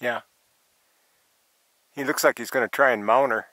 Yeah. He looks like he's going to try and mount her.